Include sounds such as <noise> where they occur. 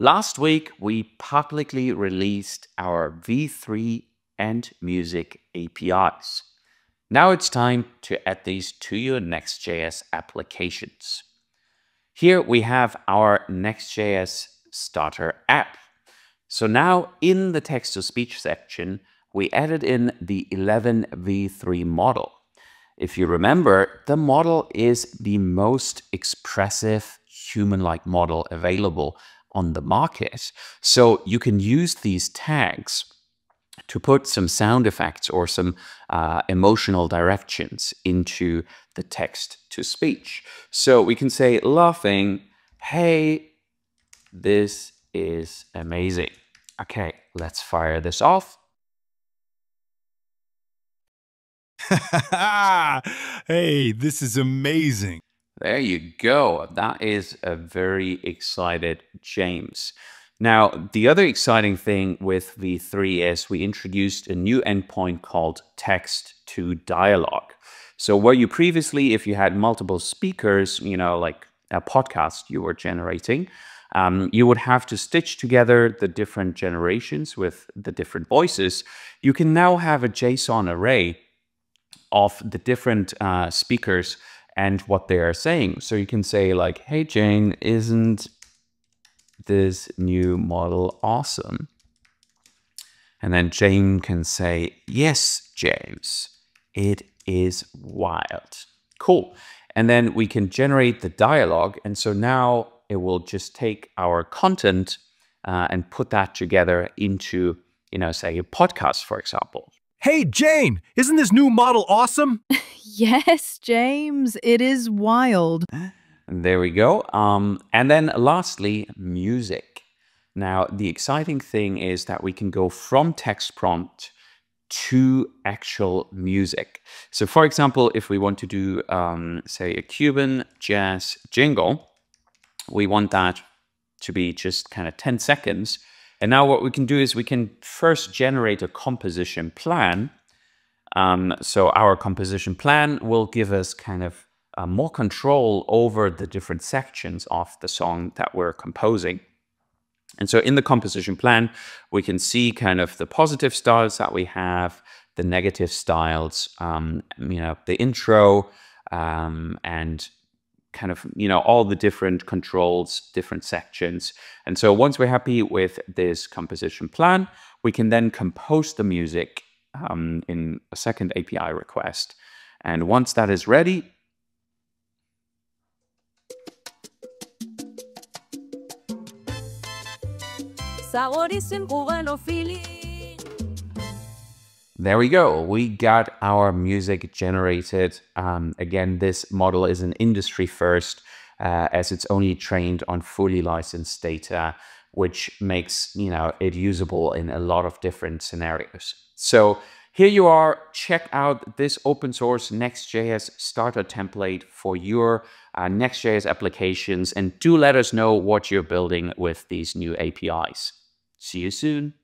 Last week, we publicly released our V3 and Music APIs. Now it's time to add these to your Next.js applications. Here we have our Next.js starter app. So now in the text-to-speech section, we added in the 11v3 model. If you remember, the model is the most expressive human-like model available on the market. So you can use these tags to put some sound effects or some uh, emotional directions into the text to speech. So we can say laughing, hey, this is amazing. Okay, let's fire this off. <laughs> hey, this is amazing. There you go. That is a very excited James. Now, the other exciting thing with V3 is we introduced a new endpoint called text to dialogue. So where you previously, if you had multiple speakers, you know, like a podcast you were generating, um, you would have to stitch together the different generations with the different voices. You can now have a JSON array of the different uh, speakers and what they are saying. So you can say like, hey, Jane, isn't this new model awesome? And then Jane can say, yes, James, it is wild. Cool. And then we can generate the dialogue. And so now it will just take our content uh, and put that together into, you know, say a podcast, for example. Hey, Jane, isn't this new model awesome? <laughs> yes, James, it is wild. There we go. Um, and then lastly, music. Now, the exciting thing is that we can go from text prompt to actual music. So for example, if we want to do, um, say, a Cuban jazz jingle, we want that to be just kind of 10 seconds. And now what we can do is we can first generate a composition plan. Um, so our composition plan will give us kind of uh, more control over the different sections of the song that we're composing. And so in the composition plan, we can see kind of the positive styles that we have, the negative styles, um, you know, the intro, um, and kind of, you know, all the different controls, different sections. And so once we're happy with this composition plan, we can then compose the music um, in a second API request. And once that is ready, cubano feeling. There we go. We got our music generated. Um, again, this model is an industry first uh, as it's only trained on fully licensed data, which makes you know it usable in a lot of different scenarios. So here you are. Check out this open source Next.js starter template for your uh, Next.js applications and do let us know what you're building with these new APIs. See you soon.